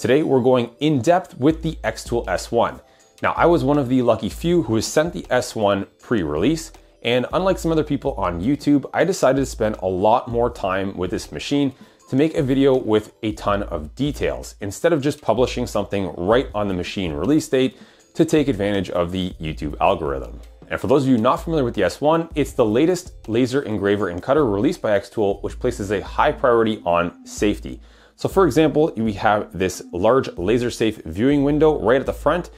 Today we're going in depth with the Xtool S1. Now I was one of the lucky few who was sent the S1 pre-release and unlike some other people on YouTube, I decided to spend a lot more time with this machine to make a video with a ton of details instead of just publishing something right on the machine release date to take advantage of the YouTube algorithm. And for those of you not familiar with the S1, it's the latest laser engraver and cutter released by Xtool, which places a high priority on safety. So for example, we have this large laser safe viewing window right at the front,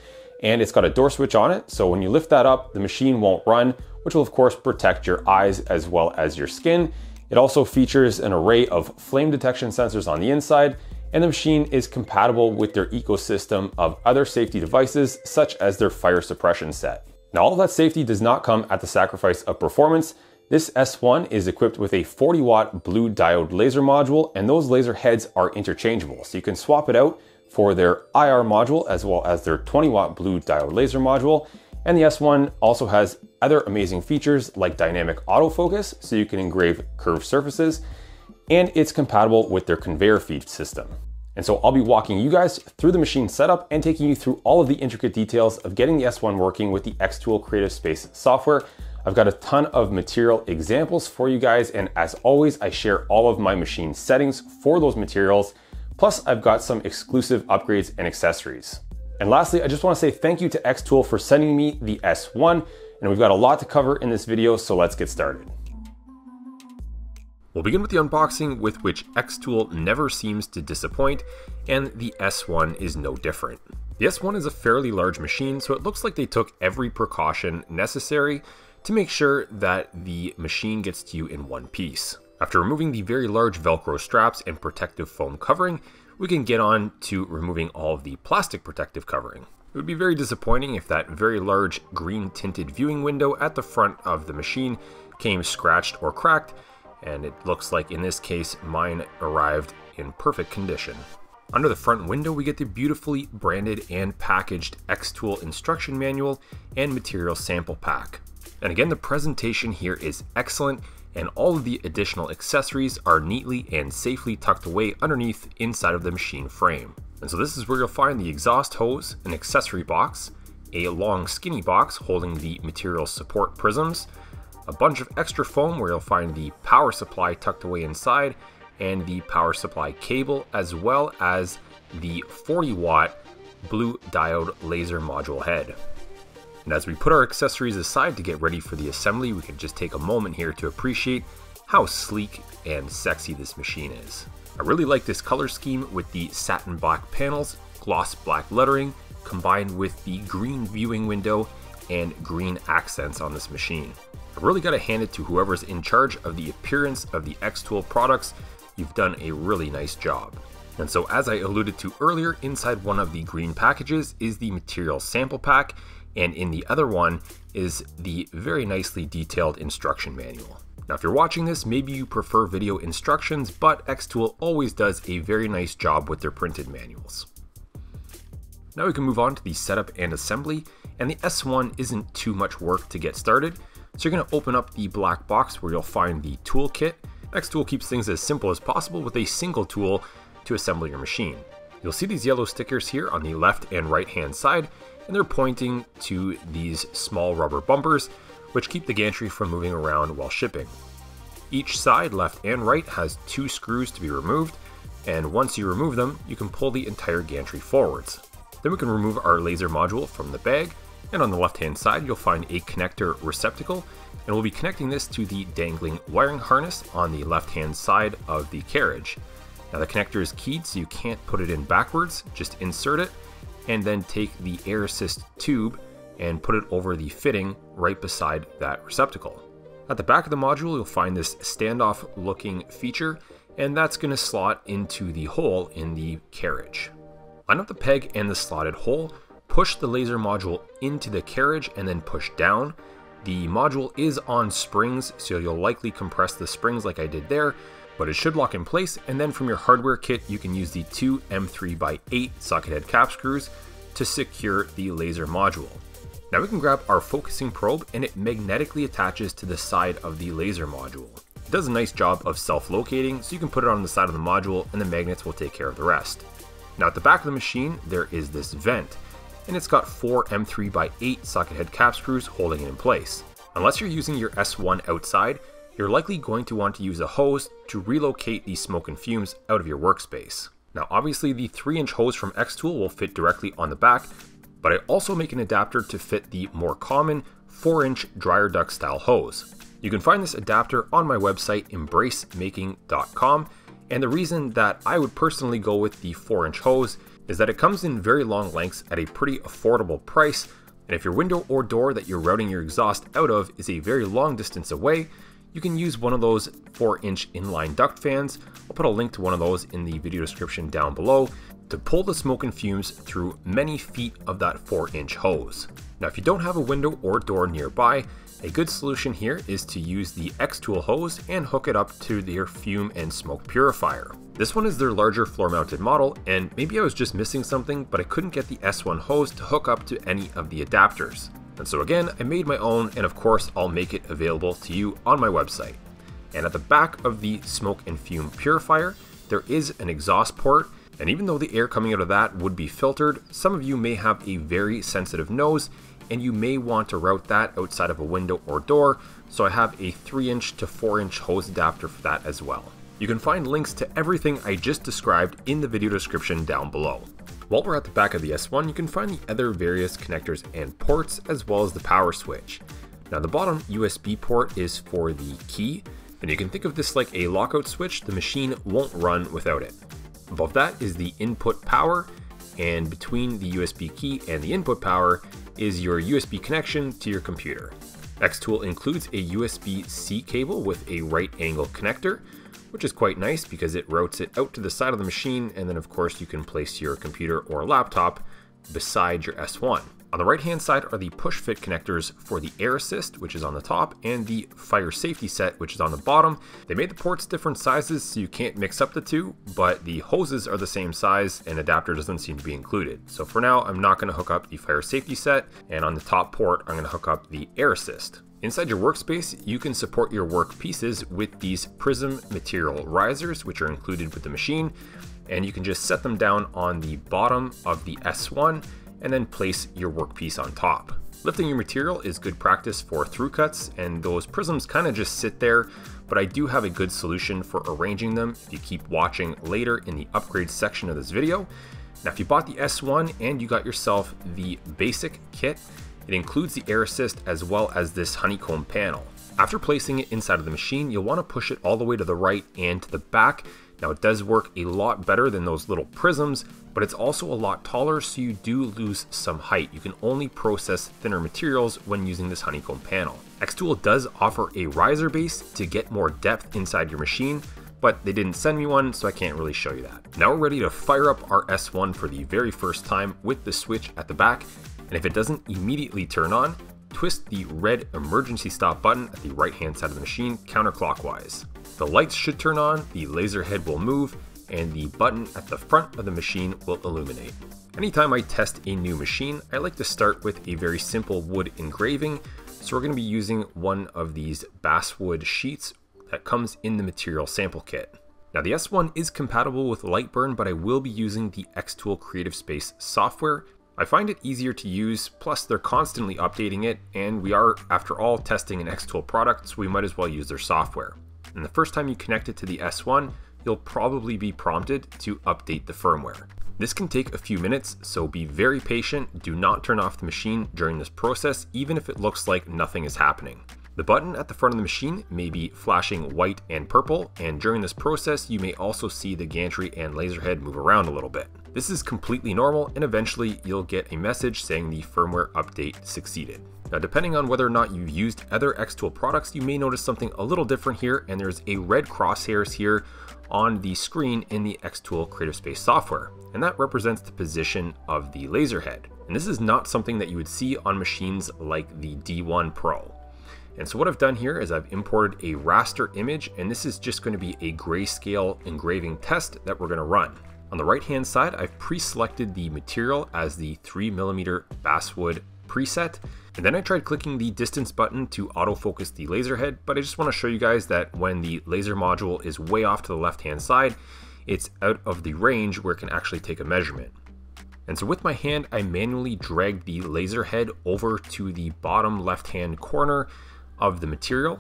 and it's got a door switch on it. So when you lift that up, the machine won't run, which will of course protect your eyes as well as your skin. It also features an array of flame detection sensors on the inside, and the machine is compatible with their ecosystem of other safety devices, such as their fire suppression set. Now, all of that safety does not come at the sacrifice of performance. This S1 is equipped with a 40 watt blue diode laser module, and those laser heads are interchangeable. So you can swap it out for their IR module as well as their 20 watt blue diode laser module. And the S1 also has other amazing features like dynamic autofocus, so you can engrave curved surfaces, and it's compatible with their conveyor feed system. And so I'll be walking you guys through the machine setup and taking you through all of the intricate details of getting the S1 working with the Xtool Creative Space software. I've got a ton of material examples for you guys, and as always, I share all of my machine settings for those materials. Plus, I've got some exclusive upgrades and accessories. And lastly, I just wanna say thank you to Xtool for sending me the S1, and we've got a lot to cover in this video, so let's get started. We'll begin with the unboxing with which Xtool never seems to disappoint, and the S1 is no different. The S1 is a fairly large machine, so it looks like they took every precaution necessary to make sure that the machine gets to you in one piece. After removing the very large Velcro straps and protective foam covering, we can get on to removing all of the plastic protective covering. It would be very disappointing if that very large green tinted viewing window at the front of the machine came scratched or cracked, and it looks like in this case mine arrived in perfect condition. Under the front window we get the beautifully branded and packaged Xtool instruction manual and material sample pack. And again the presentation here is excellent and all of the additional accessories are neatly and safely tucked away underneath inside of the machine frame. And so this is where you'll find the exhaust hose, an accessory box, a long skinny box holding the material support prisms, a bunch of extra foam where you'll find the power supply tucked away inside and the power supply cable as well as the 40 watt blue diode laser module head. And as we put our accessories aside to get ready for the assembly, we can just take a moment here to appreciate how sleek and sexy this machine is. I really like this color scheme with the satin black panels, gloss black lettering, combined with the green viewing window and green accents on this machine. I've really got to hand it to whoever's in charge of the appearance of the Xtool products. You've done a really nice job. And so as I alluded to earlier, inside one of the green packages is the material sample pack, and in the other one is the very nicely detailed instruction manual. Now if you're watching this, maybe you prefer video instructions, but Xtool always does a very nice job with their printed manuals. Now we can move on to the setup and assembly, and the S1 isn't too much work to get started. So you're going to open up the black box where you'll find the toolkit. Xtool keeps things as simple as possible with a single tool to assemble your machine. You'll see these yellow stickers here on the left and right hand side, and they're pointing to these small rubber bumpers, which keep the gantry from moving around while shipping. Each side, left and right, has two screws to be removed, and once you remove them, you can pull the entire gantry forwards. Then we can remove our laser module from the bag and on the left hand side, you'll find a connector receptacle, and we'll be connecting this to the dangling wiring harness on the left hand side of the carriage. Now the connector is keyed, so you can't put it in backwards, just insert it, and then take the air assist tube and put it over the fitting right beside that receptacle. At the back of the module, you'll find this standoff looking feature, and that's going to slot into the hole in the carriage. Line up the peg and the slotted hole push the laser module into the carriage and then push down. The module is on springs, so you'll likely compress the springs like I did there, but it should lock in place. And then from your hardware kit, you can use the two M3x8 socket head cap screws to secure the laser module. Now we can grab our focusing probe and it magnetically attaches to the side of the laser module. It does a nice job of self-locating, so you can put it on the side of the module and the magnets will take care of the rest. Now at the back of the machine, there is this vent, and it's got four M3x8 socket head cap screws holding it in place. Unless you're using your S1 outside, you're likely going to want to use a hose to relocate the smoke and fumes out of your workspace. Now obviously the 3 inch hose from Xtool will fit directly on the back, but I also make an adapter to fit the more common 4 inch dryer duct style hose. You can find this adapter on my website embracemaking.com and the reason that I would personally go with the 4 inch hose is that it comes in very long lengths at a pretty affordable price and if your window or door that you're routing your exhaust out of is a very long distance away, you can use one of those 4 inch inline duct fans. I'll put a link to one of those in the video description down below to pull the smoke and fumes through many feet of that 4 inch hose. Now if you don't have a window or door nearby, a good solution here is to use the Xtool hose and hook it up to their fume and smoke purifier. This one is their larger floor mounted model and maybe I was just missing something but I couldn't get the S1 hose to hook up to any of the adapters. And so again, I made my own and of course I'll make it available to you on my website. And at the back of the smoke and fume purifier, there is an exhaust port and even though the air coming out of that would be filtered, some of you may have a very sensitive nose and you may want to route that outside of a window or door, so I have a 3 inch to 4 inch hose adapter for that as well. You can find links to everything I just described in the video description down below. While we're at the back of the S1, you can find the other various connectors and ports, as well as the power switch. Now the bottom USB port is for the key, and you can think of this like a lockout switch, the machine won't run without it. Above that is the input power, and between the USB key and the input power is your USB connection to your computer. Xtool includes a USB-C cable with a right angle connector, which is quite nice because it routes it out to the side of the machine and then of course you can place your computer or laptop beside your S1. On the right hand side are the push fit connectors for the air assist, which is on the top, and the fire safety set, which is on the bottom. They made the ports different sizes so you can't mix up the two, but the hoses are the same size and adapter doesn't seem to be included. So for now, I'm not gonna hook up the fire safety set, and on the top port, I'm gonna hook up the air assist. Inside your workspace, you can support your work pieces with these Prism material risers, which are included with the machine, and you can just set them down on the bottom of the S1 and then place your workpiece on top. Lifting your material is good practice for through cuts, and those prisms kind of just sit there, but I do have a good solution for arranging them if you keep watching later in the upgrade section of this video. Now if you bought the S1 and you got yourself the basic kit, it includes the air assist as well as this honeycomb panel. After placing it inside of the machine, you'll want to push it all the way to the right and to the back. Now it does work a lot better than those little prisms, but it's also a lot taller so you do lose some height. You can only process thinner materials when using this honeycomb panel. Xtool does offer a riser base to get more depth inside your machine, but they didn't send me one, so I can't really show you that. Now we're ready to fire up our S1 for the very first time with the switch at the back and if it doesn't immediately turn on, twist the red emergency stop button at the right hand side of the machine counterclockwise. The lights should turn on, the laser head will move, and the button at the front of the machine will illuminate. Anytime I test a new machine, I like to start with a very simple wood engraving, so we're going to be using one of these basswood sheets that comes in the material sample kit. Now the S1 is compatible with Lightburn, but I will be using the Xtool Creative Space software I find it easier to use, plus they're constantly updating it, and we are, after all, testing an Xtool product, so we might as well use their software. And the first time you connect it to the S1, you'll probably be prompted to update the firmware. This can take a few minutes, so be very patient. Do not turn off the machine during this process, even if it looks like nothing is happening. The button at the front of the machine may be flashing white and purple, and during this process you may also see the gantry and laser head move around a little bit. This is completely normal, and eventually you'll get a message saying the firmware update succeeded. Now depending on whether or not you've used other Xtool products, you may notice something a little different here, and there's a red crosshairs here on the screen in the Xtool Creative Space software, and that represents the position of the laser head. And this is not something that you would see on machines like the D1 Pro. And so what I've done here is I've imported a raster image and this is just going to be a grayscale engraving test that we're going to run. On the right hand side, I've pre-selected the material as the 3mm basswood preset. And then I tried clicking the distance button to autofocus the laser head, but I just want to show you guys that when the laser module is way off to the left hand side, it's out of the range where it can actually take a measurement. And so with my hand, I manually dragged the laser head over to the bottom left-hand corner of the material.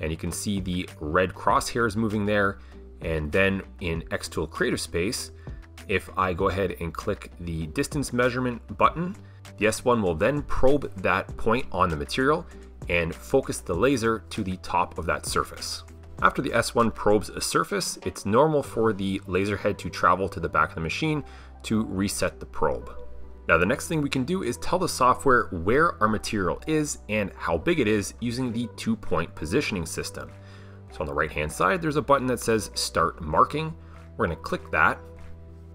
And you can see the red crosshairs moving there. And then in Xtool Creative Space, if I go ahead and click the distance measurement button, the S1 will then probe that point on the material and focus the laser to the top of that surface. After the S1 probes a surface, it's normal for the laser head to travel to the back of the machine to reset the probe. Now the next thing we can do is tell the software where our material is and how big it is using the two-point positioning system. So on the right hand side, there's a button that says Start Marking. We're going to click that,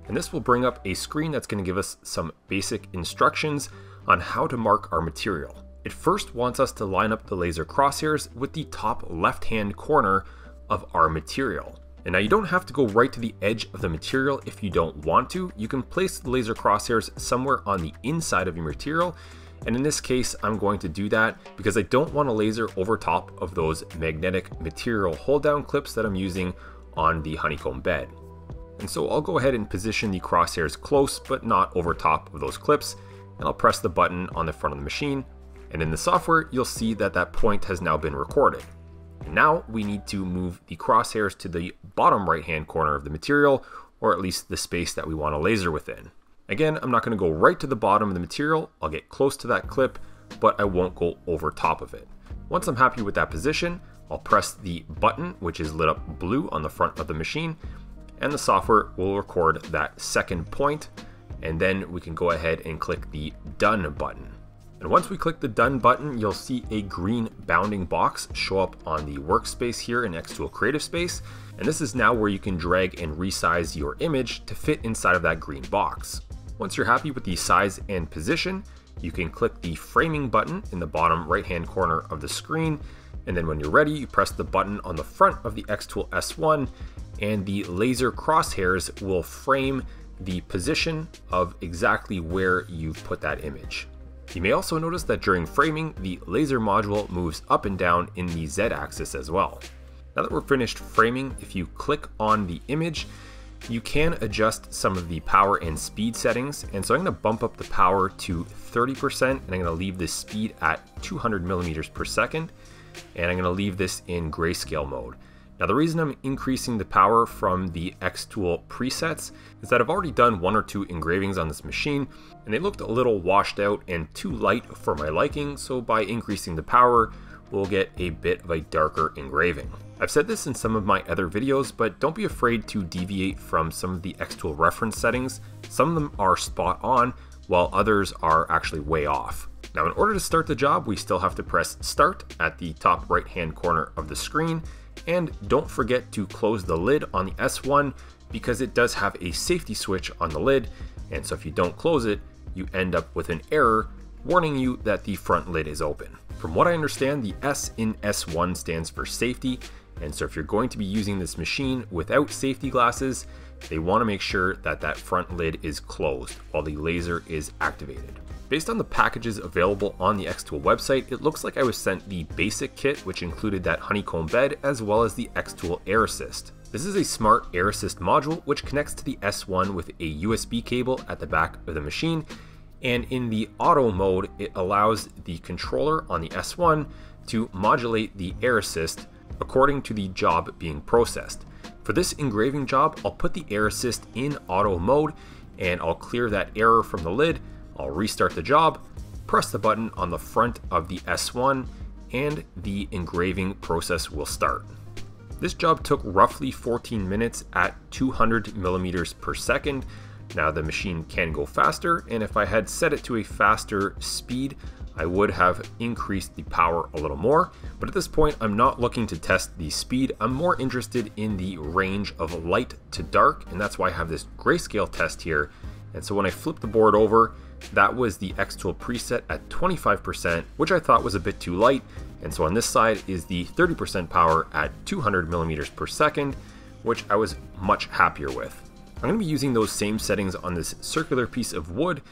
and this will bring up a screen that's going to give us some basic instructions on how to mark our material. It first wants us to line up the laser crosshairs with the top left-hand corner of our material. And now you don't have to go right to the edge of the material if you don't want to. You can place the laser crosshairs somewhere on the inside of your material. And in this case, I'm going to do that because I don't want a laser over top of those magnetic material hold down clips that I'm using on the honeycomb bed. And so I'll go ahead and position the crosshairs close but not over top of those clips. And I'll press the button on the front of the machine. And in the software, you'll see that that point has now been recorded. Now we need to move the crosshairs to the bottom right hand corner of the material, or at least the space that we want to laser within. Again, I'm not going to go right to the bottom of the material, I'll get close to that clip, but I won't go over top of it. Once I'm happy with that position, I'll press the button, which is lit up blue on the front of the machine, and the software will record that second point, and then we can go ahead and click the Done button. And once we click the done button, you'll see a green bounding box show up on the workspace here in Xtool Creative Space. And this is now where you can drag and resize your image to fit inside of that green box. Once you're happy with the size and position, you can click the framing button in the bottom right hand corner of the screen. And then when you're ready, you press the button on the front of the Xtool S1 and the laser crosshairs will frame the position of exactly where you've put that image. You may also notice that during framing, the laser module moves up and down in the Z axis as well. Now that we're finished framing, if you click on the image, you can adjust some of the power and speed settings. And so I'm gonna bump up the power to 30% and I'm gonna leave the speed at 200 millimeters per second. And I'm gonna leave this in grayscale mode. Now the reason I'm increasing the power from the Xtool presets is that I've already done one or two engravings on this machine and they looked a little washed out and too light for my liking, so by increasing the power, we'll get a bit of a darker engraving. I've said this in some of my other videos, but don't be afraid to deviate from some of the Xtool reference settings. Some of them are spot on, while others are actually way off. Now in order to start the job, we still have to press start at the top right hand corner of the screen and don't forget to close the lid on the S1 because it does have a safety switch on the lid. And so if you don't close it, you end up with an error warning you that the front lid is open. From what I understand, the S in S1 stands for safety. And so if you're going to be using this machine without safety glasses, they want to make sure that that front lid is closed while the laser is activated. Based on the packages available on the Xtool website, it looks like I was sent the basic kit, which included that honeycomb bed, as well as the Xtool Air Assist. This is a smart Air Assist module, which connects to the S1 with a USB cable at the back of the machine, and in the auto mode, it allows the controller on the S1 to modulate the Air Assist according to the job being processed. For this engraving job, I'll put the Air Assist in auto mode, and I'll clear that error from the lid I'll restart the job, press the button on the front of the S1, and the engraving process will start. This job took roughly 14 minutes at 200 millimeters per second. Now the machine can go faster, and if I had set it to a faster speed, I would have increased the power a little more. But at this point, I'm not looking to test the speed. I'm more interested in the range of light to dark, and that's why I have this grayscale test here. And so when I flip the board over, that was the Xtool preset at 25%, which I thought was a bit too light. And so on this side is the 30% power at 200 millimeters per second, which I was much happier with. I'm going to be using those same settings on this circular piece of wood,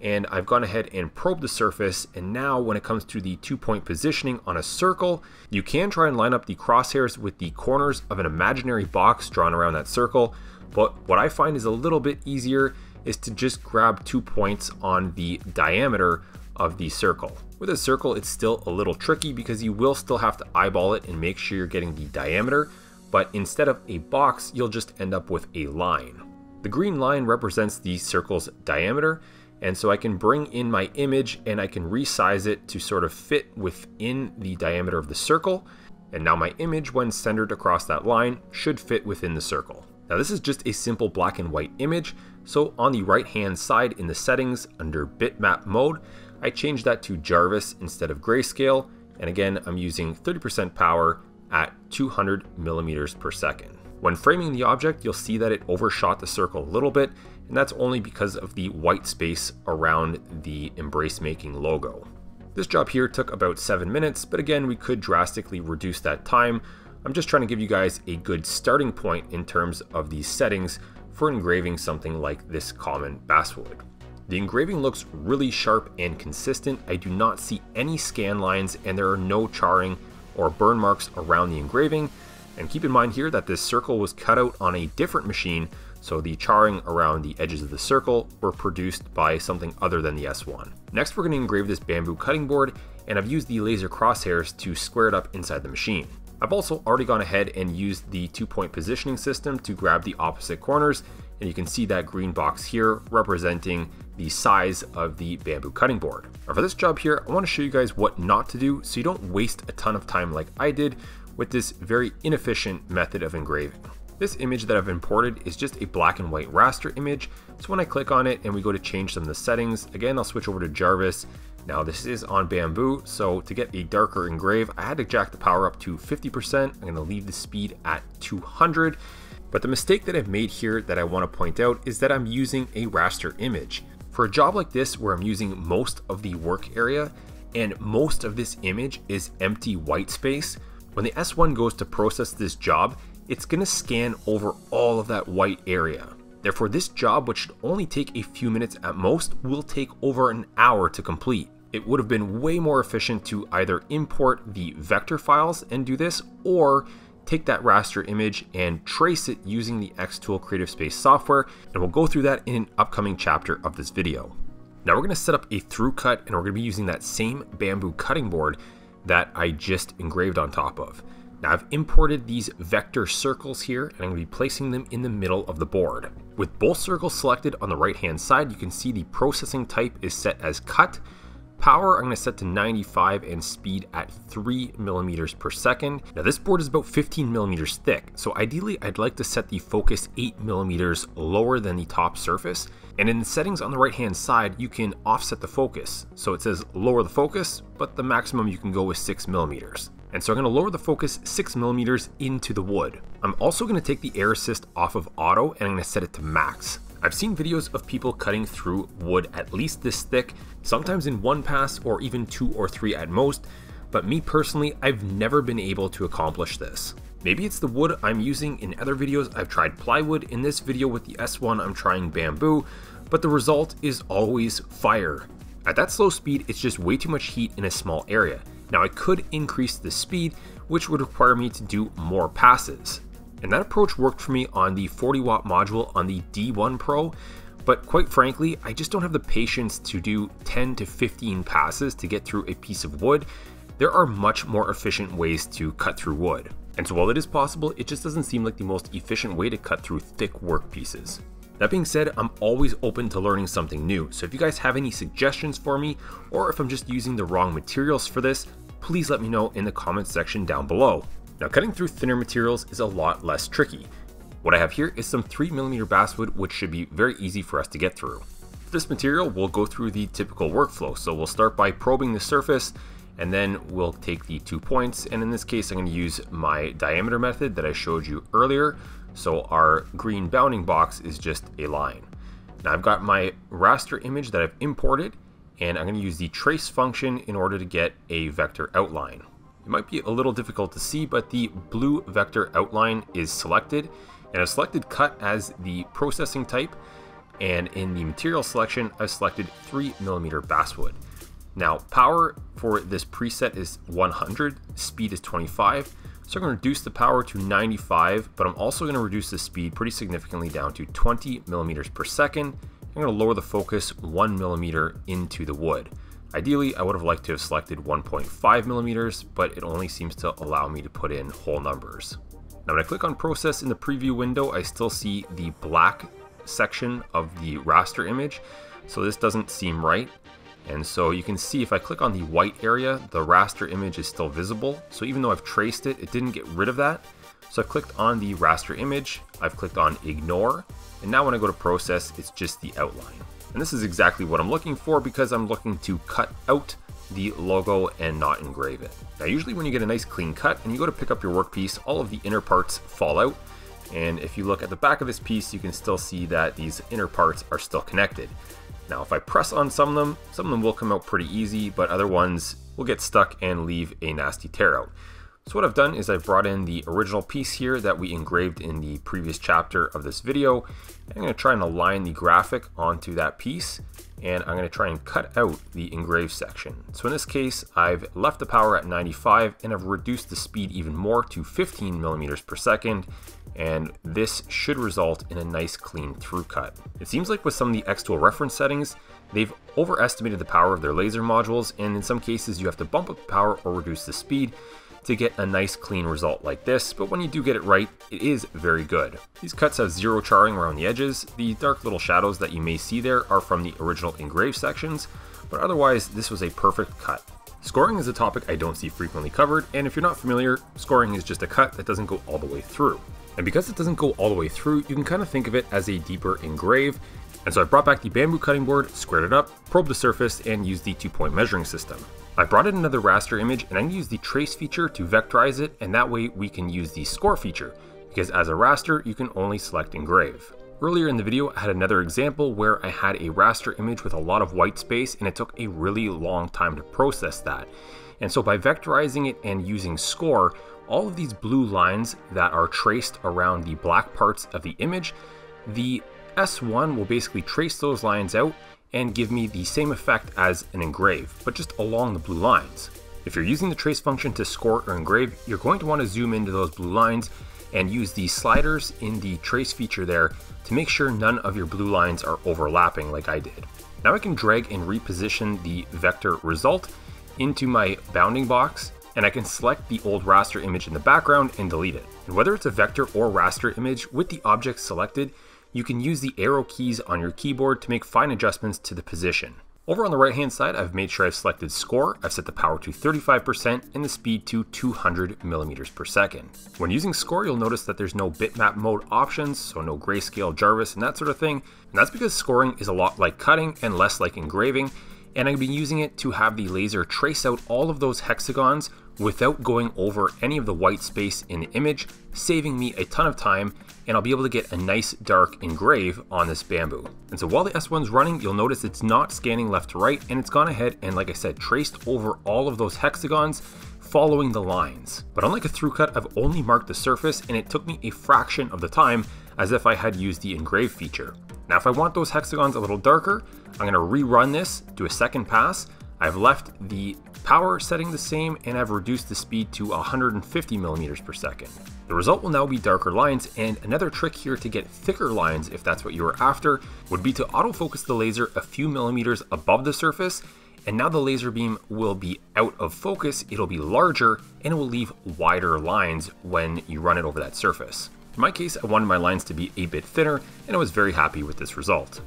and I've gone ahead and probed the surface and now when it comes to the two point positioning on a circle you can try and line up the crosshairs with the corners of an imaginary box drawn around that circle but what I find is a little bit easier is to just grab two points on the diameter of the circle. With a circle it's still a little tricky because you will still have to eyeball it and make sure you're getting the diameter but instead of a box you'll just end up with a line. The green line represents the circle's diameter and so I can bring in my image and I can resize it to sort of fit within the diameter of the circle. And now my image, when centered across that line, should fit within the circle. Now this is just a simple black and white image, so on the right hand side in the settings under bitmap mode, I changed that to Jarvis instead of grayscale, and again I'm using 30% power at 200 millimeters per second. When framing the object, you'll see that it overshot the circle a little bit, and that's only because of the white space around the Embrace Making logo. This job here took about 7 minutes, but again we could drastically reduce that time. I'm just trying to give you guys a good starting point in terms of these settings for engraving something like this common basswood. The engraving looks really sharp and consistent. I do not see any scan lines and there are no charring or burn marks around the engraving. And keep in mind here that this circle was cut out on a different machine so the charring around the edges of the circle were produced by something other than the S1. Next we're going to engrave this bamboo cutting board and I've used the laser crosshairs to square it up inside the machine. I've also already gone ahead and used the two point positioning system to grab the opposite corners and you can see that green box here representing the size of the bamboo cutting board. Now for this job here, I want to show you guys what not to do so you don't waste a ton of time like I did with this very inefficient method of engraving. This image that I've imported is just a black and white raster image. So when I click on it and we go to change some of the settings, again, I'll switch over to Jarvis. Now this is on bamboo, so to get a darker engrave, I had to jack the power up to 50%. I'm gonna leave the speed at 200. But the mistake that I've made here that I wanna point out is that I'm using a raster image. For a job like this where I'm using most of the work area and most of this image is empty white space, when the S1 goes to process this job, it's going to scan over all of that white area. Therefore, this job, which should only take a few minutes at most, will take over an hour to complete. It would have been way more efficient to either import the vector files and do this, or take that raster image and trace it using the Xtool Creative Space software, and we'll go through that in an upcoming chapter of this video. Now we're going to set up a through cut, and we're going to be using that same bamboo cutting board that I just engraved on top of. Now I've imported these vector circles here and I'm going to be placing them in the middle of the board. With both circles selected on the right hand side, you can see the processing type is set as cut. Power I'm going to set to 95 and speed at 3 millimeters per second. Now this board is about 15 millimeters thick, so ideally I'd like to set the focus 8 millimeters lower than the top surface. And in the settings on the right hand side, you can offset the focus. So it says lower the focus, but the maximum you can go is 6 millimeters. And so I'm going to lower the focus 6 millimeters into the wood. I'm also going to take the air assist off of auto and I'm going to set it to max. I've seen videos of people cutting through wood at least this thick, sometimes in one pass or even two or three at most, but me personally, I've never been able to accomplish this. Maybe it's the wood I'm using in other videos, I've tried plywood, in this video with the S1 I'm trying bamboo, but the result is always fire. At that slow speed, it's just way too much heat in a small area. Now I could increase the speed, which would require me to do more passes. And that approach worked for me on the 40 watt module on the D1 Pro, but quite frankly, I just don't have the patience to do 10 to 15 passes to get through a piece of wood. There are much more efficient ways to cut through wood. And so while it is possible, it just doesn't seem like the most efficient way to cut through thick work pieces. That being said, I'm always open to learning something new, so if you guys have any suggestions for me, or if I'm just using the wrong materials for this, please let me know in the comments section down below. Now cutting through thinner materials is a lot less tricky. What I have here is some 3mm basswood which should be very easy for us to get through. This material we'll go through the typical workflow, so we'll start by probing the surface and then we'll take the two points and in this case I'm going to use my diameter method that I showed you earlier so our green bounding box is just a line. Now I've got my raster image that I've imported and I'm going to use the trace function in order to get a vector outline. It might be a little difficult to see, but the blue vector outline is selected, and I've selected cut as the processing type. and in the material selection, I've selected 3mm basswood. Now, power for this preset is 100, speed is 25, so I'm going to reduce the power to 95, but I'm also going to reduce the speed pretty significantly down to 20 millimeters per second. I'm going to lower the focus 1 millimeter into the wood. Ideally, I would have liked to have selected 1.5 millimeters, but it only seems to allow me to put in whole numbers. Now when I click on process in the preview window, I still see the black section of the raster image, so this doesn't seem right. And so you can see if I click on the white area, the raster image is still visible. So even though I've traced it, it didn't get rid of that. So I've clicked on the raster image, I've clicked on ignore, and now when I go to process, it's just the outline. And this is exactly what I'm looking for because I'm looking to cut out the logo and not engrave it. Now usually when you get a nice clean cut and you go to pick up your workpiece, all of the inner parts fall out. And if you look at the back of this piece, you can still see that these inner parts are still connected. Now if I press on some of them, some of them will come out pretty easy, but other ones will get stuck and leave a nasty tear out. So what I've done is I've brought in the original piece here that we engraved in the previous chapter of this video. I'm to try and align the graphic onto that piece and I'm going to try and cut out the engraved section. So in this case, I've left the power at 95 and I've reduced the speed even more to 15 millimeters per second and this should result in a nice clean through cut. It seems like with some of the Xtool reference settings, they've overestimated the power of their laser modules and in some cases you have to bump up the power or reduce the speed to get a nice clean result like this, but when you do get it right, it is very good. These cuts have zero charring around the edges, the dark little shadows that you may see there are from the original engraved sections, but otherwise this was a perfect cut. Scoring is a topic I don't see frequently covered, and if you're not familiar, scoring is just a cut that doesn't go all the way through. And because it doesn't go all the way through, you can kind of think of it as a deeper engrave, and so I brought back the bamboo cutting board, squared it up, probed the surface, and used the two-point measuring system. I brought in another raster image and I'm going to use the trace feature to vectorize it and that way we can use the score feature because as a raster you can only select engrave. Earlier in the video I had another example where I had a raster image with a lot of white space and it took a really long time to process that. And so by vectorizing it and using score, all of these blue lines that are traced around the black parts of the image, the S1 will basically trace those lines out and give me the same effect as an engrave, but just along the blue lines. If you're using the trace function to score or engrave, you're going to want to zoom into those blue lines and use the sliders in the trace feature there to make sure none of your blue lines are overlapping like I did. Now I can drag and reposition the vector result into my bounding box and I can select the old raster image in the background and delete it. And whether it's a vector or raster image with the object selected, you can use the arrow keys on your keyboard to make fine adjustments to the position. Over on the right hand side, I've made sure I've selected score, I've set the power to 35% and the speed to 200 millimeters per second. When using score, you'll notice that there's no bitmap mode options, so no grayscale Jarvis and that sort of thing. And that's because scoring is a lot like cutting and less like engraving, and I've been using it to have the laser trace out all of those hexagons without going over any of the white space in the image, saving me a ton of time, and I'll be able to get a nice dark engrave on this bamboo. And so while the S1's running, you'll notice it's not scanning left to right, and it's gone ahead and like I said, traced over all of those hexagons, following the lines. But unlike a through cut, I've only marked the surface, and it took me a fraction of the time as if I had used the engrave feature. Now if I want those hexagons a little darker, I'm gonna rerun this, do a second pass. I've left the power setting the same and I've reduced the speed to 150 millimeters per second. The result will now be darker lines and another trick here to get thicker lines if that's what you are after would be to autofocus the laser a few millimeters above the surface and now the laser beam will be out of focus, it'll be larger and it will leave wider lines when you run it over that surface. In my case, I wanted my lines to be a bit thinner, and I was very happy with this result.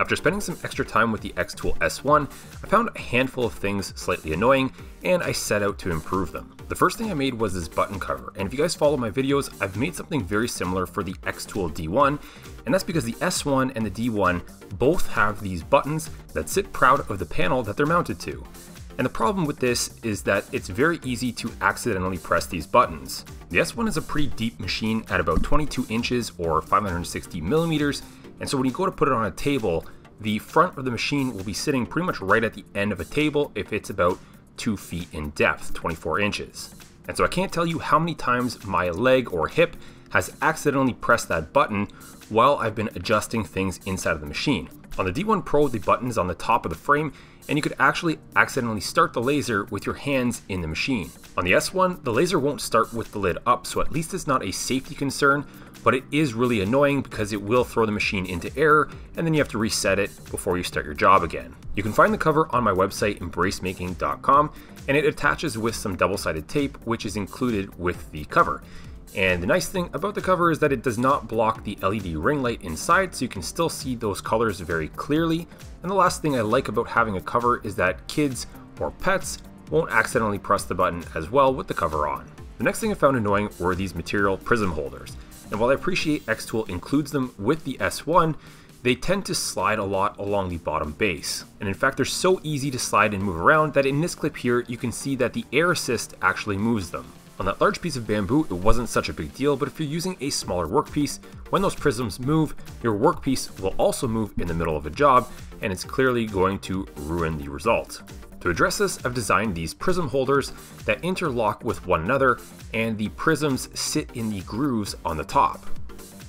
After spending some extra time with the Xtool S1, I found a handful of things slightly annoying, and I set out to improve them. The first thing I made was this button cover, and if you guys follow my videos, I've made something very similar for the Xtool D1, and that's because the S1 and the D1 both have these buttons that sit proud of the panel that they're mounted to. And the problem with this is that it's very easy to accidentally press these buttons. The S1 is a pretty deep machine at about 22 inches or 560 millimeters, and so when you go to put it on a table, the front of the machine will be sitting pretty much right at the end of a table if it's about 2 feet in depth, 24 inches. And so I can't tell you how many times my leg or hip has accidentally pressed that button while I've been adjusting things inside of the machine. On the D1 Pro, the button is on the top of the frame, and you could actually accidentally start the laser with your hands in the machine. On the S1, the laser won't start with the lid up, so at least it's not a safety concern, but it is really annoying because it will throw the machine into error, and then you have to reset it before you start your job again. You can find the cover on my website, embracemaking.com, and it attaches with some double-sided tape, which is included with the cover. And the nice thing about the cover is that it does not block the LED ring light inside, so you can still see those colors very clearly. And the last thing I like about having a cover is that kids or pets won't accidentally press the button as well with the cover on. The next thing I found annoying were these material prism holders. And while I appreciate Xtool includes them with the S1, they tend to slide a lot along the bottom base. And in fact, they're so easy to slide and move around that in this clip here, you can see that the air assist actually moves them. On that large piece of bamboo, it wasn't such a big deal, but if you're using a smaller workpiece, when those prisms move, your workpiece will also move in the middle of a job, and it's clearly going to ruin the result. To address this, I've designed these prism holders that interlock with one another, and the prisms sit in the grooves on the top.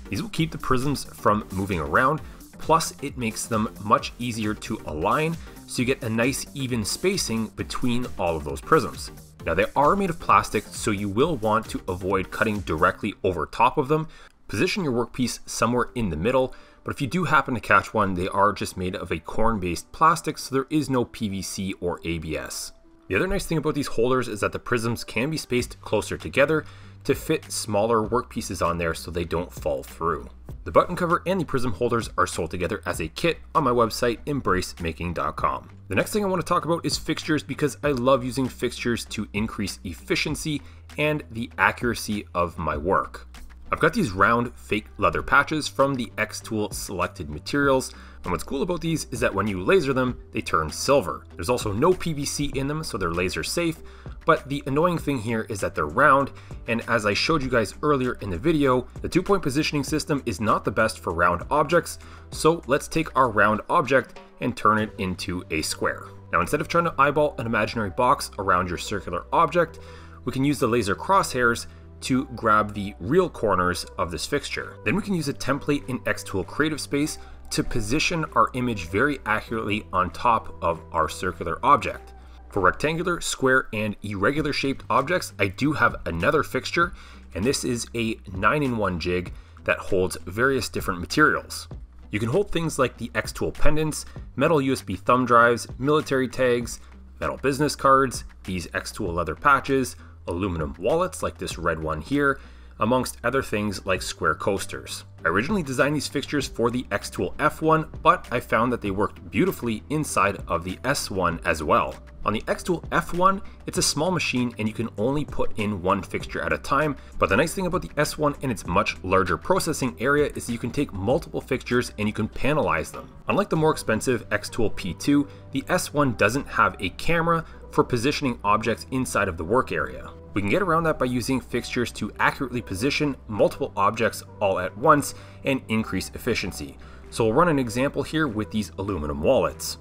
These will keep the prisms from moving around, plus it makes them much easier to align, so you get a nice even spacing between all of those prisms. Now they are made of plastic, so you will want to avoid cutting directly over top of them. Position your workpiece somewhere in the middle, but if you do happen to catch one, they are just made of a corn-based plastic, so there is no PVC or ABS. The other nice thing about these holders is that the prisms can be spaced closer together to fit smaller workpieces on there so they don't fall through. The button cover and the prism holders are sold together as a kit on my website, embracemaking.com. The next thing I want to talk about is fixtures because I love using fixtures to increase efficiency and the accuracy of my work. I've got these round fake leather patches from the Xtool selected materials, and what's cool about these is that when you laser them, they turn silver. There's also no PVC in them, so they're laser safe, but the annoying thing here is that they're round, and as I showed you guys earlier in the video, the two-point positioning system is not the best for round objects, so let's take our round object and turn it into a square. Now instead of trying to eyeball an imaginary box around your circular object, we can use the laser crosshairs to grab the real corners of this fixture. Then we can use a template in Xtool Creative Space to position our image very accurately on top of our circular object. For rectangular, square, and irregular shaped objects, I do have another fixture, and this is a 9-in-1 jig that holds various different materials. You can hold things like the Xtool pendants, metal USB thumb drives, military tags, metal business cards, these Xtool leather patches, aluminum wallets like this red one here, amongst other things like square coasters. I originally designed these fixtures for the Xtool F1, but I found that they worked beautifully inside of the S1 as well. On the Xtool F1, it's a small machine and you can only put in one fixture at a time, but the nice thing about the S1 and its much larger processing area is you can take multiple fixtures and you can panelize them. Unlike the more expensive Xtool P2, the S1 doesn't have a camera for positioning objects inside of the work area. We can get around that by using fixtures to accurately position multiple objects all at once and increase efficiency. So we'll run an example here with these aluminum wallets.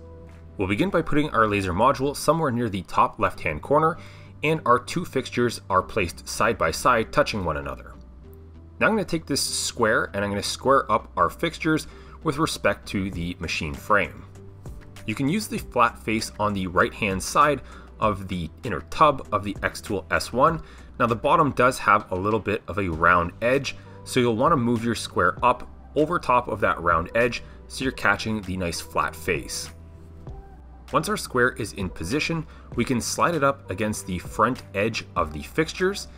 We'll begin by putting our laser module somewhere near the top left hand corner and our two fixtures are placed side by side touching one another. Now I'm going to take this square and I'm going to square up our fixtures with respect to the machine frame. You can use the flat face on the right hand side of the inner tub of the Xtool S1. Now the bottom does have a little bit of a round edge, so you'll want to move your square up over top of that round edge so you're catching the nice flat face. Once our square is in position, we can slide it up against the front edge of the fixtures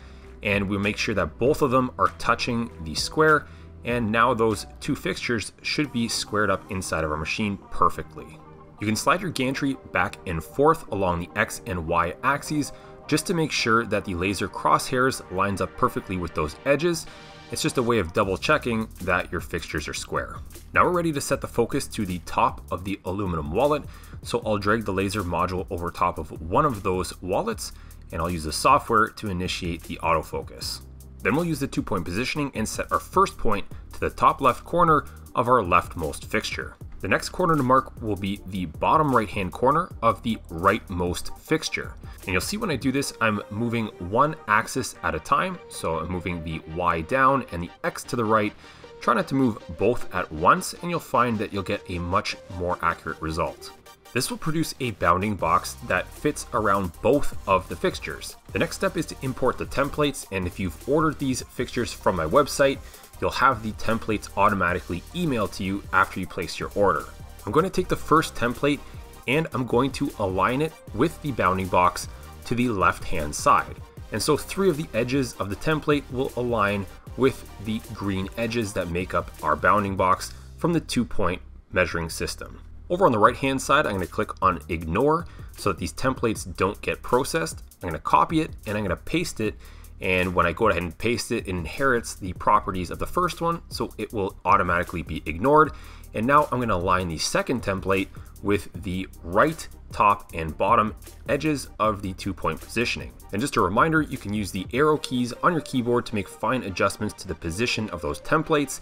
and we'll make sure that both of them are touching the square and now those two fixtures should be squared up inside of our machine perfectly. You can slide your gantry back and forth along the X and Y axes just to make sure that the laser crosshairs lines up perfectly with those edges. It's just a way of double checking that your fixtures are square. Now we're ready to set the focus to the top of the aluminum wallet, so I'll drag the laser module over top of one of those wallets and I'll use the software to initiate the autofocus. Then we'll use the two point positioning and set our first point to the top left corner of our leftmost fixture. The next corner to mark will be the bottom right hand corner of the rightmost fixture. And you'll see when I do this, I'm moving one axis at a time. So I'm moving the Y down and the X to the right. Try not to move both at once and you'll find that you'll get a much more accurate result. This will produce a bounding box that fits around both of the fixtures. The next step is to import the templates and if you've ordered these fixtures from my website, you'll have the templates automatically emailed to you after you place your order. I'm going to take the first template and I'm going to align it with the bounding box to the left hand side. And so three of the edges of the template will align with the green edges that make up our bounding box from the two point measuring system. Over on the right hand side, I'm going to click on ignore so that these templates don't get processed. I'm going to copy it and I'm going to paste it and when I go ahead and paste it, it inherits the properties of the first one, so it will automatically be ignored. And now I'm gonna align the second template with the right top and bottom edges of the two point positioning. And just a reminder, you can use the arrow keys on your keyboard to make fine adjustments to the position of those templates.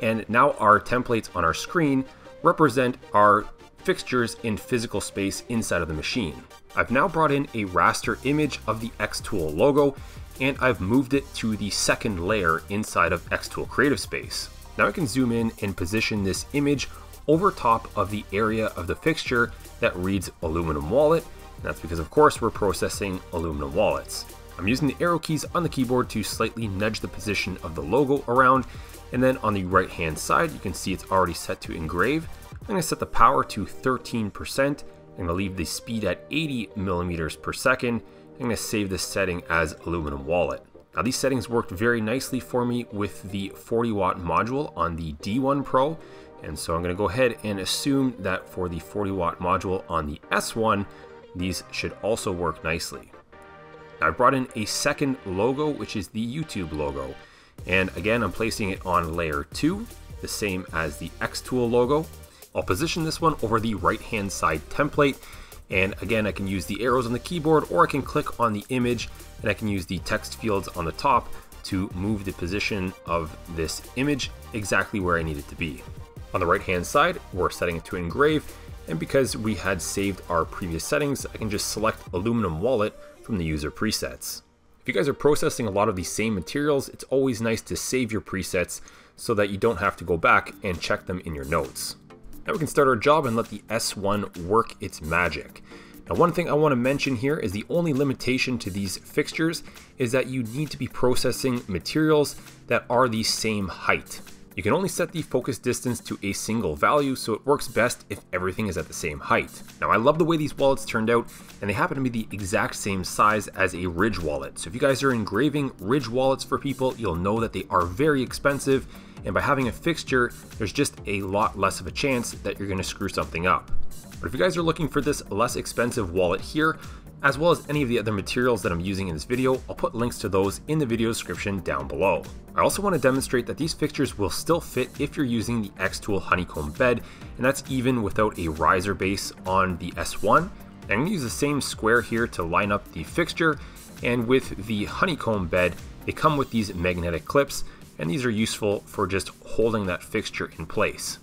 And now our templates on our screen represent our fixtures in physical space inside of the machine. I've now brought in a raster image of the Xtool logo and I've moved it to the second layer inside of Xtool Creative Space. Now I can zoom in and position this image over top of the area of the fixture that reads aluminum wallet, and that's because of course we're processing aluminum wallets. I'm using the arrow keys on the keyboard to slightly nudge the position of the logo around, and then on the right hand side you can see it's already set to engrave. I'm going to set the power to 13%, I'm going to leave the speed at 80 millimeters per second, I'm to save this setting as aluminum wallet. Now these settings worked very nicely for me with the 40 watt module on the D1 Pro. And so I'm going to go ahead and assume that for the 40 watt module on the S1, these should also work nicely. Now I brought in a second logo, which is the YouTube logo. And again, I'm placing it on layer 2, the same as the Xtool logo. I'll position this one over the right hand side template and again, I can use the arrows on the keyboard or I can click on the image and I can use the text fields on the top to move the position of this image exactly where I need it to be. On the right hand side, we're setting it to engrave. And because we had saved our previous settings, I can just select aluminum wallet from the user presets. If you guys are processing a lot of these same materials, it's always nice to save your presets so that you don't have to go back and check them in your notes. Now we can start our job and let the S1 work its magic. Now one thing I want to mention here is the only limitation to these fixtures is that you need to be processing materials that are the same height. You can only set the focus distance to a single value, so it works best if everything is at the same height. Now I love the way these wallets turned out, and they happen to be the exact same size as a Ridge wallet. So if you guys are engraving Ridge wallets for people, you'll know that they are very expensive, and by having a fixture, there's just a lot less of a chance that you're gonna screw something up. But if you guys are looking for this less expensive wallet here, as well as any of the other materials that I'm using in this video, I'll put links to those in the video description down below. I also want to demonstrate that these fixtures will still fit if you're using the Xtool honeycomb bed, and that's even without a riser base on the S1. I'm going to use the same square here to line up the fixture, and with the honeycomb bed, they come with these magnetic clips, and these are useful for just holding that fixture in place.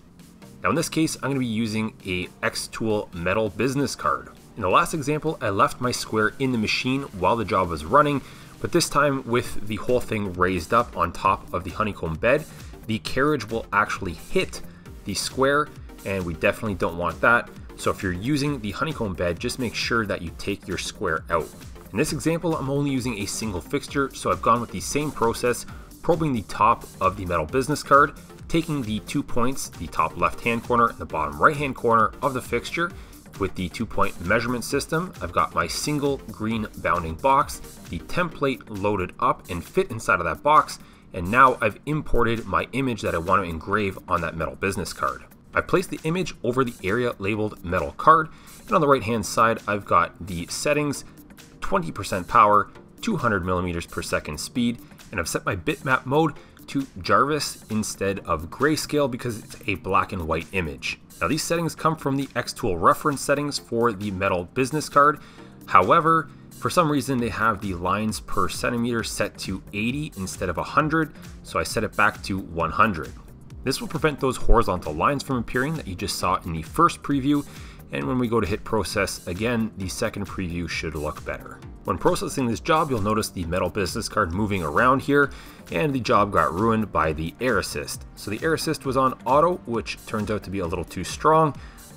Now in this case, I'm going to be using a Xtool metal business card. In the last example, I left my square in the machine while the job was running, but this time with the whole thing raised up on top of the honeycomb bed, the carriage will actually hit the square, and we definitely don't want that. So if you're using the honeycomb bed, just make sure that you take your square out. In this example, I'm only using a single fixture, so I've gone with the same process probing the top of the metal business card, taking the two points, the top left hand corner and the bottom right hand corner of the fixture. With the two point measurement system, I've got my single green bounding box, the template loaded up and fit inside of that box, and now I've imported my image that I want to engrave on that metal business card. I placed the image over the area labeled metal card, and on the right hand side, I've got the settings 20% power, 200 millimeters per second speed, and I've set my bitmap mode to Jarvis instead of grayscale because it's a black and white image. Now these settings come from the Xtool reference settings for the metal business card. However, for some reason they have the lines per centimeter set to 80 instead of 100, so I set it back to 100. This will prevent those horizontal lines from appearing that you just saw in the first preview, and when we go to hit process again, the second preview should look better. When processing this job, you'll notice the metal business card moving around here, and the job got ruined by the air assist. So the air assist was on auto, which turns out to be a little too strong.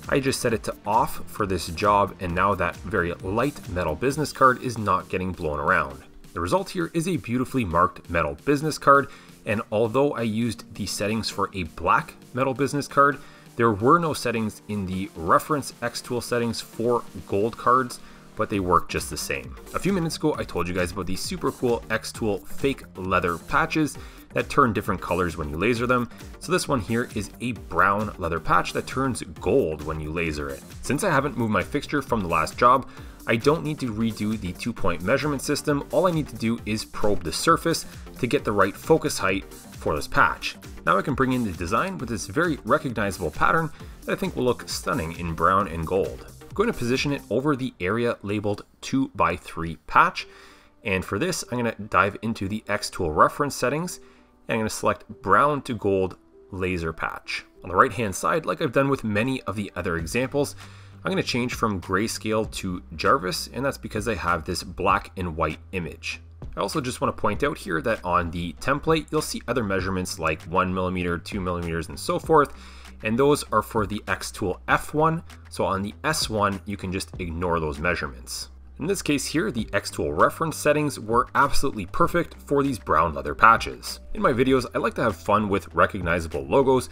I just set it to off for this job, and now that very light metal business card is not getting blown around. The result here is a beautifully marked metal business card, and although I used the settings for a black metal business card, there were no settings in the reference Xtool settings for gold cards, but they work just the same. A few minutes ago, I told you guys about these super cool Xtool fake leather patches that turn different colors when you laser them. So this one here is a brown leather patch that turns gold when you laser it. Since I haven't moved my fixture from the last job, I don't need to redo the two point measurement system. All I need to do is probe the surface to get the right focus height for this patch. Now I can bring in the design with this very recognizable pattern that I think will look stunning in brown and gold. I'm going to position it over the area labeled 2x3 patch. And for this, I'm going to dive into the Xtool reference settings and I'm going to select brown to gold laser patch. On the right hand side, like I've done with many of the other examples, I'm going to change from grayscale to Jarvis, and that's because I have this black and white image. I also just want to point out here that on the template, you'll see other measurements like 1mm, 2mm, and so forth, and those are for the Xtool F1, so on the S1, you can just ignore those measurements. In this case here, the Xtool reference settings were absolutely perfect for these brown leather patches. In my videos, I like to have fun with recognizable logos,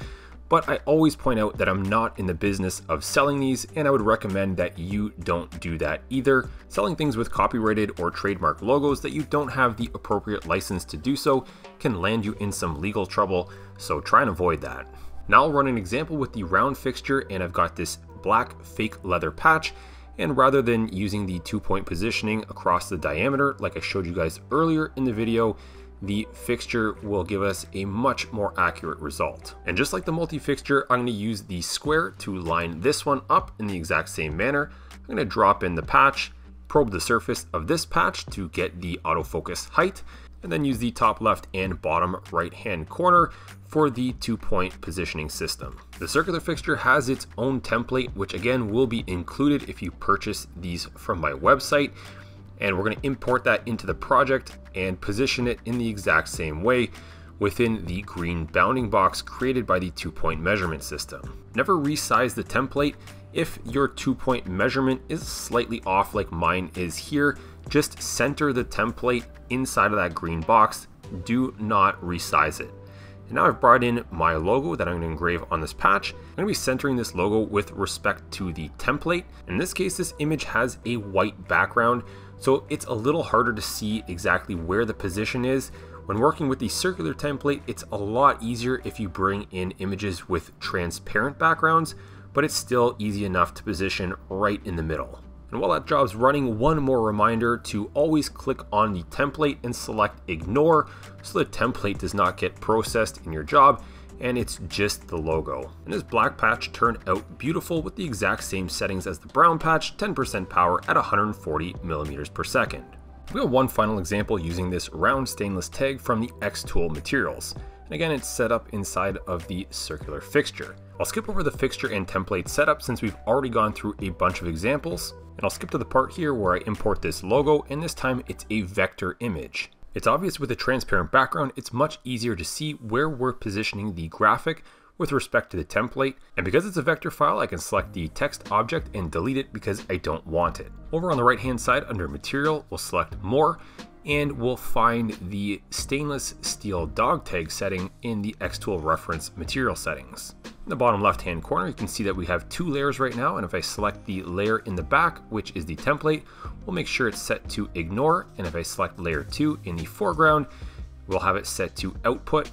but I always point out that I'm not in the business of selling these, and I would recommend that you don't do that either. Selling things with copyrighted or trademark logos that you don't have the appropriate license to do so can land you in some legal trouble, so try and avoid that. Now I'll run an example with the round fixture, and I've got this black fake leather patch, and rather than using the two point positioning across the diameter like I showed you guys earlier in the video, the fixture will give us a much more accurate result. And just like the multi-fixture, I'm going to use the square to line this one up in the exact same manner. I'm going to drop in the patch, probe the surface of this patch to get the autofocus height, and then use the top left and bottom right hand corner for the two point positioning system. The circular fixture has its own template, which again will be included if you purchase these from my website and we're going to import that into the project and position it in the exact same way within the green bounding box created by the two-point measurement system. Never resize the template if your two-point measurement is slightly off like mine is here. Just center the template inside of that green box. Do not resize it. And now I've brought in my logo that I'm going to engrave on this patch. I'm going to be centering this logo with respect to the template. In this case, this image has a white background, so it's a little harder to see exactly where the position is. When working with the circular template, it's a lot easier if you bring in images with transparent backgrounds, but it's still easy enough to position right in the middle. And while that job's running, one more reminder to always click on the template and select ignore so the template does not get processed in your job and it's just the logo. And this black patch turned out beautiful with the exact same settings as the brown patch, 10% power at 140 millimeters per second. We have one final example using this round stainless tag from the Xtool materials. And again, it's set up inside of the circular fixture. I'll skip over the fixture and template setup since we've already gone through a bunch of examples. And I'll skip to the part here where I import this logo, and this time it's a vector image. It's obvious with a transparent background, it's much easier to see where we're positioning the graphic with respect to the template, and because it's a vector file, I can select the text object and delete it because I don't want it. Over on the right hand side under material, we'll select more, and we'll find the stainless steel dog tag setting in the Xtool reference material settings. In the bottom left hand corner, you can see that we have two layers right now, and if I select the layer in the back, which is the template, we'll make sure it's set to ignore, and if I select layer 2 in the foreground, we'll have it set to output.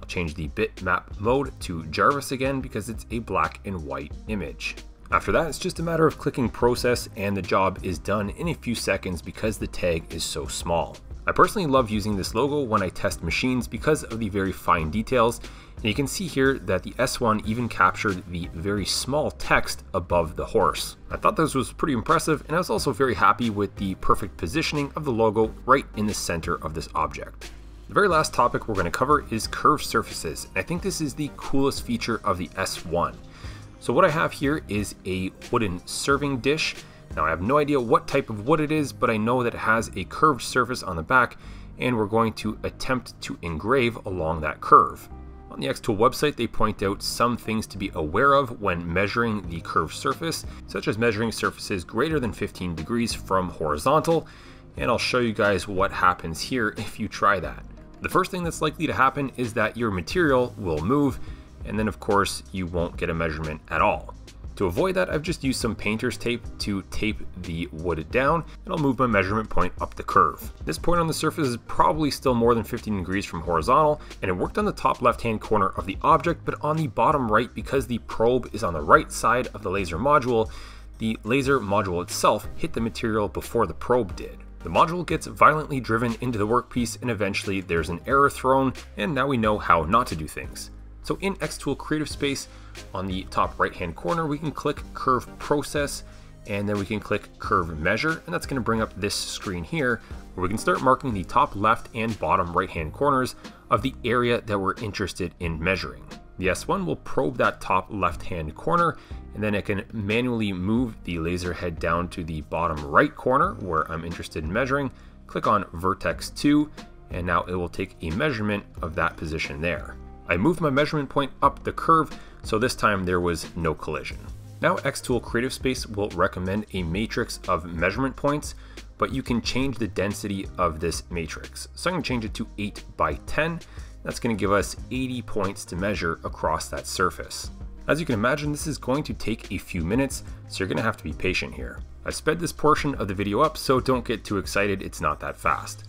I'll change the bitmap mode to Jarvis again because it's a black and white image. After that, it's just a matter of clicking process and the job is done in a few seconds because the tag is so small. I personally love using this logo when I test machines because of the very fine details, and you can see here that the S1 even captured the very small text above the horse. I thought this was pretty impressive, and I was also very happy with the perfect positioning of the logo right in the center of this object. The very last topic we're going to cover is curved surfaces. I think this is the coolest feature of the S1. So what I have here is a wooden serving dish. Now I have no idea what type of wood it is, but I know that it has a curved surface on the back and we're going to attempt to engrave along that curve. On the Xtool website, they point out some things to be aware of when measuring the curved surface, such as measuring surfaces greater than 15 degrees from horizontal, and I'll show you guys what happens here if you try that. The first thing that's likely to happen is that your material will move, and then of course you won't get a measurement at all. To avoid that, I've just used some painter's tape to tape the wood down, and I'll move my measurement point up the curve. This point on the surface is probably still more than 15 degrees from horizontal, and it worked on the top left-hand corner of the object, but on the bottom right, because the probe is on the right side of the laser module, the laser module itself hit the material before the probe did. The module gets violently driven into the workpiece and eventually there's an error thrown and now we know how not to do things. So in Xtool Creative Space, on the top right hand corner, we can click Curve Process and then we can click Curve Measure, and that's gonna bring up this screen here where we can start marking the top left and bottom right hand corners of the area that we're interested in measuring. The S1 will probe that top left hand corner and then it can manually move the laser head down to the bottom right corner where I'm interested in measuring, click on vertex 2 and now it will take a measurement of that position there. I moved my measurement point up the curve, so this time there was no collision. Now Xtool Creative Space will recommend a matrix of measurement points, but you can change the density of this matrix. So I'm gonna change it to 8 by 10. That's gonna give us 80 points to measure across that surface. As you can imagine, this is going to take a few minutes, so you're gonna have to be patient here. I've sped this portion of the video up, so don't get too excited, it's not that fast.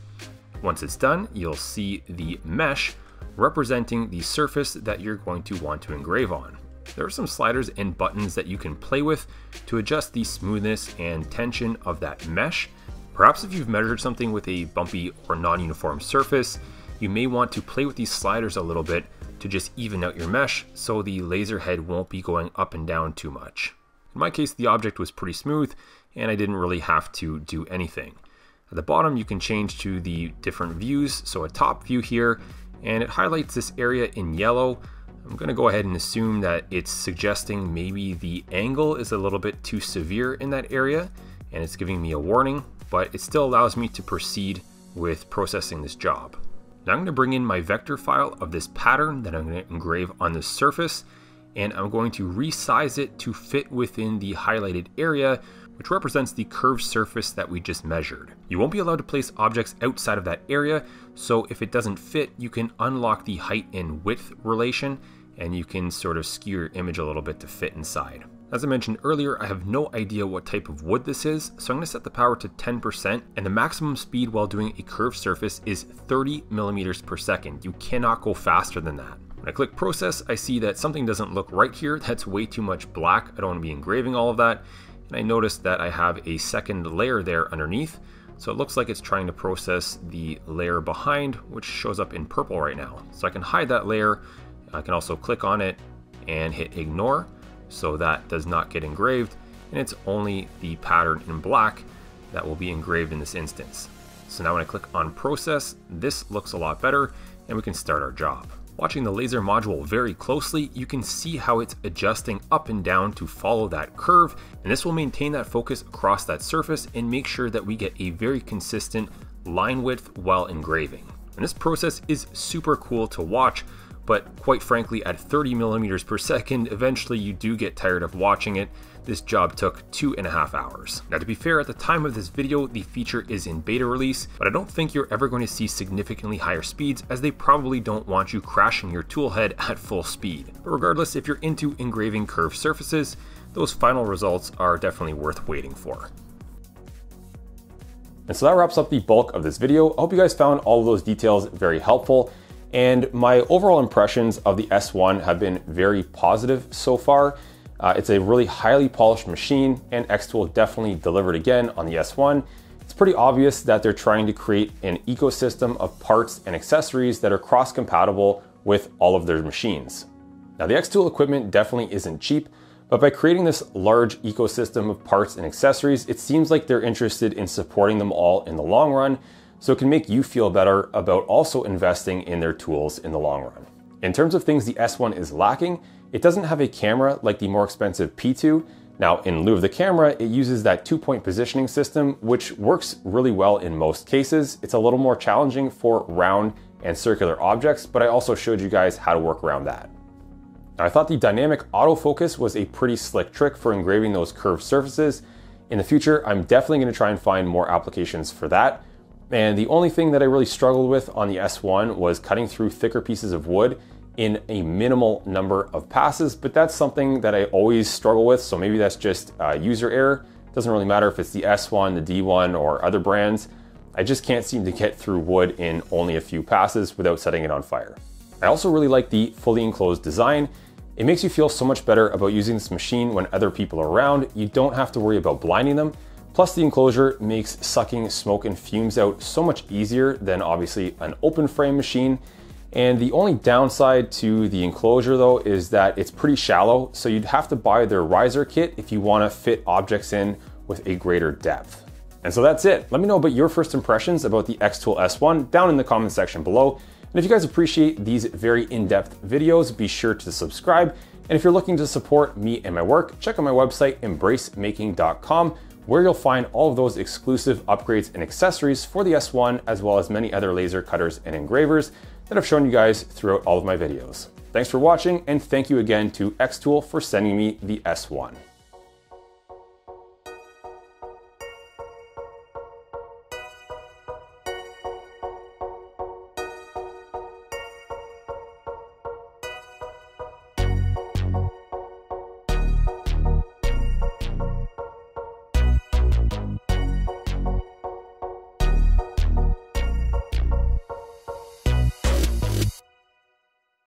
Once it's done, you'll see the mesh representing the surface that you're going to want to engrave on. There are some sliders and buttons that you can play with to adjust the smoothness and tension of that mesh. Perhaps if you've measured something with a bumpy or non-uniform surface, you may want to play with these sliders a little bit to just even out your mesh so the laser head won't be going up and down too much. In my case, the object was pretty smooth and I didn't really have to do anything. At the bottom, you can change to the different views. So a top view here and it highlights this area in yellow. I'm gonna go ahead and assume that it's suggesting maybe the angle is a little bit too severe in that area and it's giving me a warning, but it still allows me to proceed with processing this job. Now I'm gonna bring in my vector file of this pattern that I'm gonna engrave on this surface and I'm going to resize it to fit within the highlighted area which represents the curved surface that we just measured. You won't be allowed to place objects outside of that area, so if it doesn't fit, you can unlock the height and width relation, and you can sort of skew your image a little bit to fit inside. As I mentioned earlier, I have no idea what type of wood this is, so I'm going to set the power to 10%, and the maximum speed while doing a curved surface is 30 millimeters per second. You cannot go faster than that. When I click process, I see that something doesn't look right here. That's way too much black. I don't want to be engraving all of that. And I notice that I have a second layer there underneath. So it looks like it's trying to process the layer behind, which shows up in purple right now. So I can hide that layer. I can also click on it and hit ignore. So that does not get engraved. And it's only the pattern in black that will be engraved in this instance. So now when I click on process, this looks a lot better and we can start our job. Watching the laser module very closely, you can see how it's adjusting up and down to follow that curve, and this will maintain that focus across that surface and make sure that we get a very consistent line width while engraving. And this process is super cool to watch, but quite frankly, at 30 millimeters per second, eventually you do get tired of watching it, this job took two and a half hours. Now to be fair, at the time of this video, the feature is in beta release, but I don't think you're ever going to see significantly higher speeds as they probably don't want you crashing your tool head at full speed. But regardless, if you're into engraving curved surfaces, those final results are definitely worth waiting for. And so that wraps up the bulk of this video. I hope you guys found all of those details very helpful. And my overall impressions of the S1 have been very positive so far. Uh, it's a really highly polished machine and Xtool definitely delivered again on the S1. It's pretty obvious that they're trying to create an ecosystem of parts and accessories that are cross-compatible with all of their machines. Now the Xtool equipment definitely isn't cheap, but by creating this large ecosystem of parts and accessories, it seems like they're interested in supporting them all in the long run. so it can make you feel better about also investing in their tools in the long run. In terms of things the S1 is lacking, it doesn't have a camera like the more expensive P2. Now, in lieu of the camera, it uses that two point positioning system, which works really well in most cases. It's a little more challenging for round and circular objects, but I also showed you guys how to work around that. Now, I thought the dynamic autofocus was a pretty slick trick for engraving those curved surfaces. In the future, I'm definitely gonna try and find more applications for that. And the only thing that I really struggled with on the S1 was cutting through thicker pieces of wood in a minimal number of passes, but that's something that I always struggle with. So maybe that's just uh, user error. Doesn't really matter if it's the S1, the D1, or other brands. I just can't seem to get through wood in only a few passes without setting it on fire. I also really like the fully enclosed design. It makes you feel so much better about using this machine when other people are around. You don't have to worry about blinding them. Plus the enclosure makes sucking smoke and fumes out so much easier than obviously an open frame machine. And the only downside to the enclosure though is that it's pretty shallow, so you'd have to buy their riser kit if you wanna fit objects in with a greater depth. And so that's it. Let me know about your first impressions about the Xtool S1 down in the comment section below. And if you guys appreciate these very in-depth videos, be sure to subscribe. And if you're looking to support me and my work, check out my website, embracemaking.com, where you'll find all of those exclusive upgrades and accessories for the S1, as well as many other laser cutters and engravers that I've shown you guys throughout all of my videos. Thanks for watching, and thank you again to Xtool for sending me the S1.